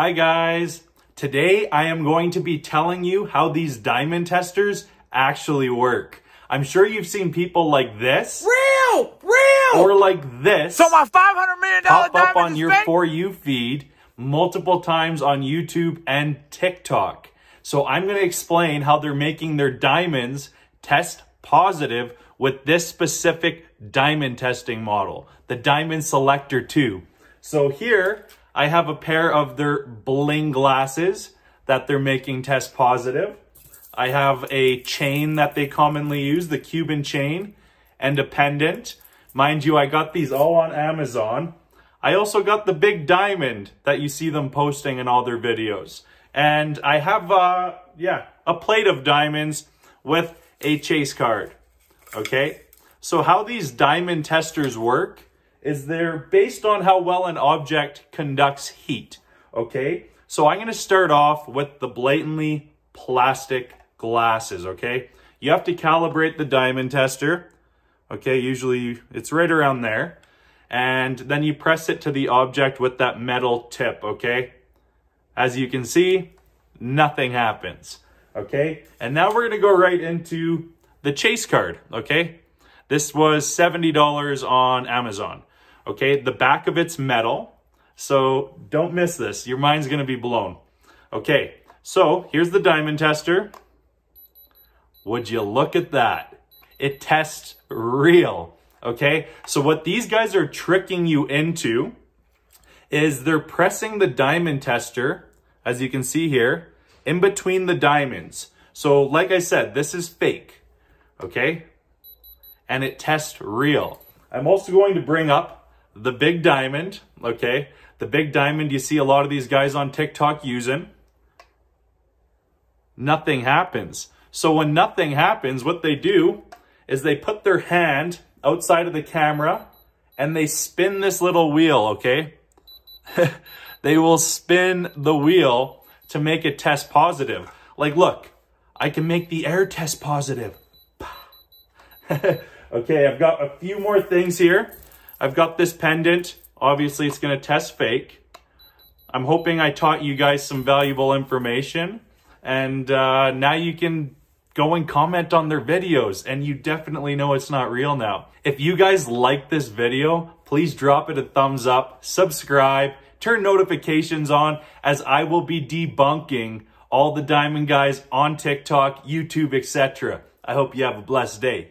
Hi guys. Today I am going to be telling you how these diamond testers actually work. I'm sure you've seen people like this. Real! Real! Or like this. So my $500 million pop up on your fake? For You feed multiple times on YouTube and TikTok. So I'm going to explain how they're making their diamonds test positive with this specific diamond testing model, the Diamond Selector 2. So here I have a pair of their bling glasses that they're making test positive. I have a chain that they commonly use, the Cuban chain, and a pendant. Mind you, I got these all on Amazon. I also got the big diamond that you see them posting in all their videos. And I have, uh, yeah, a plate of diamonds with a chase card. Okay? So how these diamond testers work is they're based on how well an object conducts heat. Okay? So I'm to start off with the blatantly plastic glasses. Okay? You have to calibrate the diamond tester. Okay? Usually it's right around there. And then you press it to the object with that metal tip. Okay? As you can see, nothing happens. Okay? And now we're to go right into the chase card. Okay? This was $70 on Amazon. Okay? The back of it's metal. So don't miss this. Your mind's to be blown. Okay. So here's the diamond tester. Would you look at that? It tests real. Okay? So what these guys are tricking you into is they're pressing the diamond tester, as you can see here, in between the diamonds. So like I said, this is fake, okay? And it tests real. I'm also going to bring up the big diamond, okay? The big diamond you see a lot of these guys on TikTok using. Nothing happens. So when nothing happens, what they do is they put their hand outside of the camera and they spin this little wheel, okay? they will spin the wheel to make it test positive. Like, look, I can make the air test positive. okay, I've got a few more things here. I've got this pendant. Obviously, it's going to test fake. I'm hoping I taught you guys some valuable information. And uh, now you can go and comment on their videos and you definitely know it's not real now. If you guys like this video, please drop it a thumbs up, subscribe, turn notifications on as I will be debunking all the diamond guys on TikTok, YouTube, etc. I hope you have a blessed day.